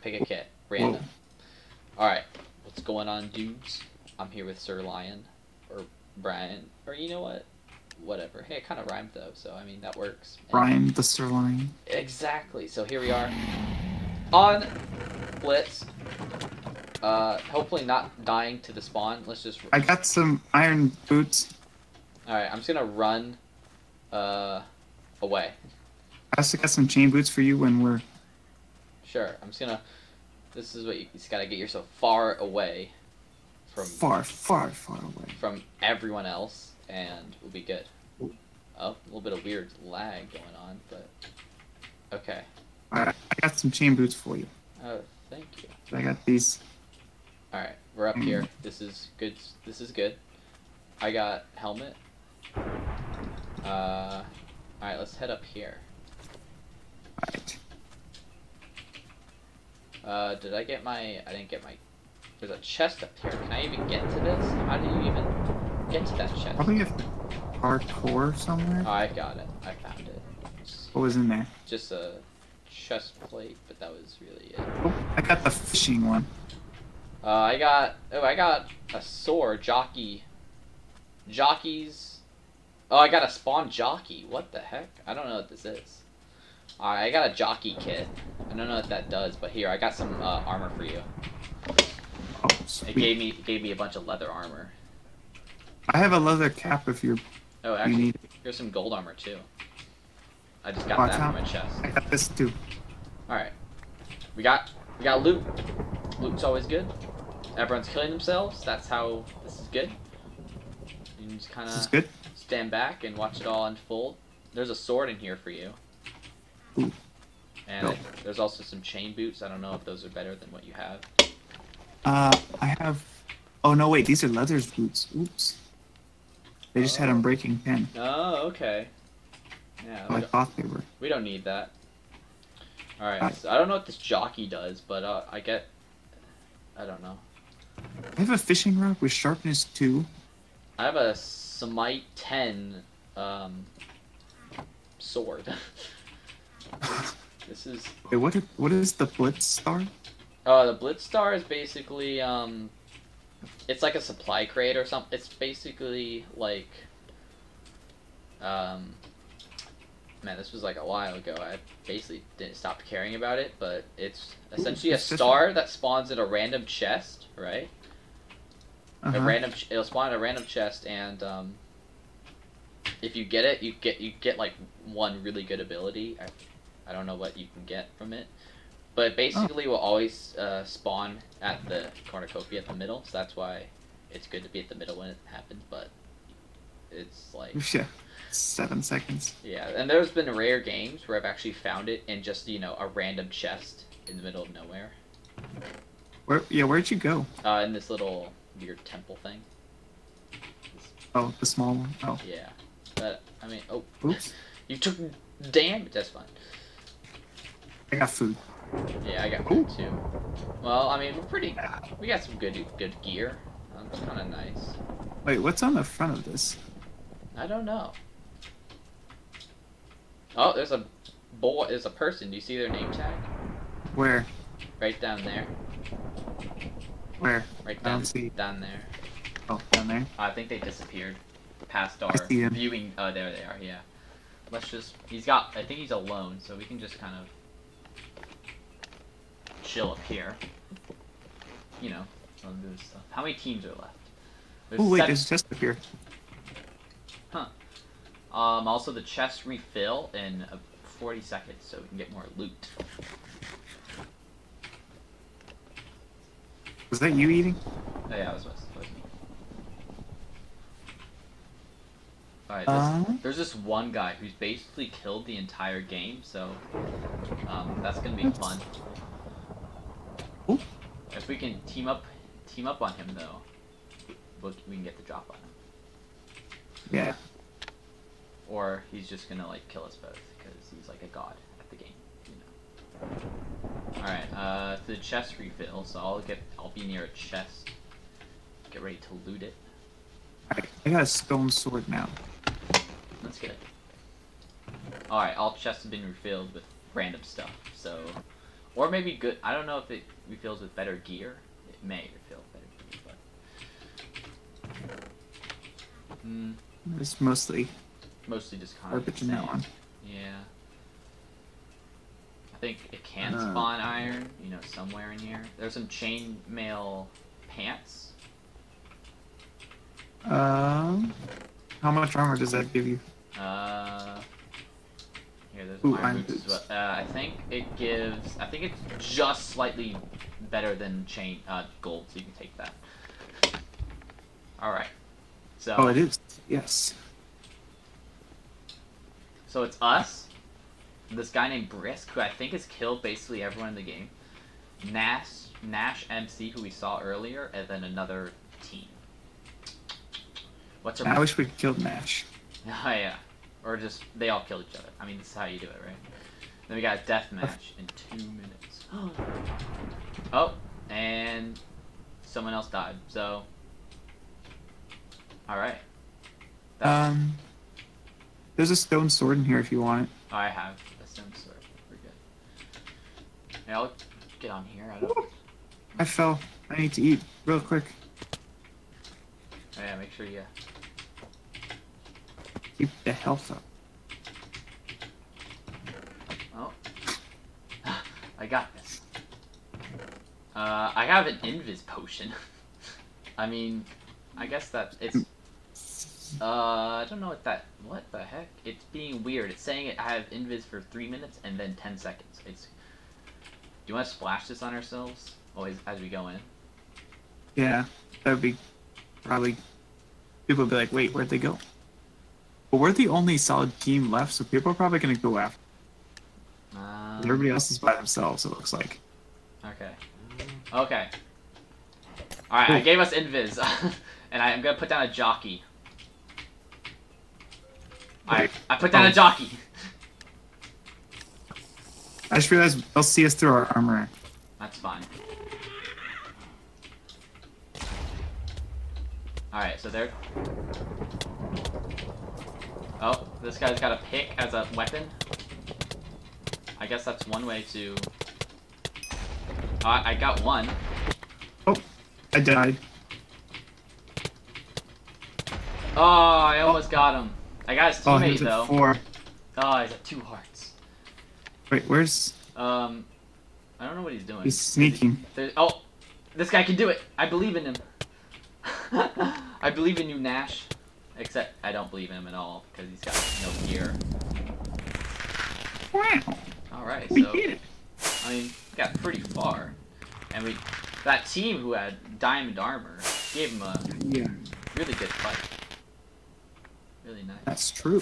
pick a kit. Random. Alright. What's going on, dudes? I'm here with Sir Lion. Or Bryan. Or you know what? Whatever. Hey, it kind of rhymed though, so I mean, that works. Bryan the Sirloin. Exactly. So here we are on Blitz. Uh, hopefully not dying to the spawn. Let's just. I got some iron boots. All right, I'm just gonna run, uh, away. I also got some chain boots for you when we're. Sure. I'm just gonna. This is what you, you just gotta get yourself far away from far, far, far away. from everyone else, and we'll be good. Oh, a little bit of weird lag going on, but okay. I, I got some chain boots for you. Oh, thank you. I got these. All right, we're up here. This is good. This is good. I got helmet. Uh, all right, let's head up here. Alright. Uh, did I get my? I didn't get my. There's a chest up here. Can I even get to this? How do you even get to that chest? I Probably a hardcore somewhere. Oh, I got it. I found it. It's What was in there? just a chest plate, but that was really it. Oh, I got the fishing one. Uh, I got. Oh, I got a sword. Jockey. Jockeys. Oh, I got a spawn jockey. What the heck? I don't know what this is. Alright, I got a jockey kit. I don't know what that does, but here I got some uh, armor for you. Oh, It gave me it gave me a bunch of leather armor. I have a leather cap if you're, Oh, you actually, need it. here's some gold armor too. I just got Watch that from my chest. I got this too. All right, we got we got loot. Loot's always good. Everyone's killing themselves. That's how this is good. You can just kind of stand back and watch it all unfold. There's a sword in here for you. Ooh. And Oh. there's also some chain boots. I don't know if those are better than what you have. Uh, I have. Oh no, wait. These are leather's boots. Oops. They just had Oh. them breaking ten. Oh, okay. Yeah, we I thought they were. we don't need that. All right. Alright. So I don't know what this jockey does, but uh, I get. I don't know. I have a fishing rod with sharpness two. I have a Smite 10 um, sword. this is. Wait, what? are- What is the Blitz Star? Oh, the Blitz Star is basically. um, It's like a supply crate or something. It's basically like. Um, man, this was like a while ago. I basically didn't stop caring about it, but it's essentially a star that spawns in a random chest, right? a Uh-huh. random ch- it'll spawn in a random chest and um, if you get it you get you get like one really good ability I, I don't know what you can get from it but it basically will always uh, spawn at the cornucopia at the middle so that's why it's good to be at the middle when it happens but it's like Yeah. Seven seconds. yeah and there's been rare games where I've actually found it in just you know a random chest in the middle of nowhere Where? Yeah. Where'd you go? uh, in this little weird temple thing Oh, the small one. Oh, yeah but I mean oh oops. You took damage. That's fine. I got food. Yeah, I got food too. Well, I mean, we're pretty. We got some good good gear. Um, it's kind of nice. Wait, what's on the front of this? I don't know. Oh, there's a boy. There's a person. Do you see their name tag? Where? Right down there. Where? Right I down. don't see. Down there. Oh, down there. I think they disappeared past our I viewing. Oh, there they are. Yeah. Let's just. He's got. I think he's alone, so we can just kind of chill up here. You know, some of this stuff. How many teams are left? There's Oh wait, seven- there's just up here. Um, also the chest refill in uh, 40 seconds, so we can get more loot. Was that you eating? Oh yeah, that was, that was me. Alright, Uh? there's this one guy who's basically killed the entire game, so um, that's gonna be fun. Ooh. If we can team up, team up on him though, we we can get the drop on him. Yeah. Or he's just gonna like kill us both because he's like a god at the game, you know. All right, uh, the chest refill. So I'll get, I'll be near a chest. Get ready to loot it. Alright, I got a stone sword now. Good. All right, all chests have been refilled with random stuff. So or maybe good. I don't know if it refills with better gear. It may refill better gear, but mm, It's mostly mostly just kind of that one. Yeah. I think it can Uh. spawn iron, you know, somewhere in here. There's some chainmail pants. Um, how much armor does that give you? Ooh, iron iron boots boots. well. Uh, I think it gives. I think it's just slightly better than chain uh, gold, so you can take that. All right. So, Oh, it is. Yes. so it's us. This guy named Brisk, who I think has killed basically everyone in the game. Nash, Nash MC, who we saw earlier, and then another team. What's our? I wish we could kill Nash. Oh yeah, or just they all kill each other. I mean, this is how you do it, right? Then we got a death match in two minutes. oh, and someone else died. So, all right. That's- Um, there's a stone sword in here if you want it. Oh, I have a stone sword. We're good. Yeah, I'll get on here. I don't. Oh, I fell. I need to eat real quick. yeah, make sure you. Keep the health up. Oh, I got this. Uh, I have an invis potion. I mean, I guess that it's. Uh, I don't know what that. What the heck? It's being weird. It's saying it, I have invis for three minutes and then ten seconds. It's. Do you want to splash this on ourselves? Always as we go in. Yeah, that would be probably. People would be like, wait, where'd they go? But we're the only solid team left, so people are probably going to go after. Um, Everybody else is by themselves, it looks like. Okay. Okay. Alright, I gave us invis. and I am gonna put down a jockey. Alright, I put down a jockey. I just realized they'll see us through our armor. That's fine. Alright, so there. Oh, this guy's got a pick as a weapon. I guess that's one way to. Uh, I got one. Oh, I died. Oh, I almost got him. I got his Oh, teammate he's though. four. Oh, he's at two hearts. Wait, where's. Um, I don't know what he's doing. He's sneaking. There- oh, this guy can do it. I believe in him. I believe in you, Nash. Except I don't believe in him at all because he's got no gear. Wow, All right, we so did it. I mean, we got pretty far, and we that team who had diamond armor gave him a Yeah, really good fight. Really nice. that's true.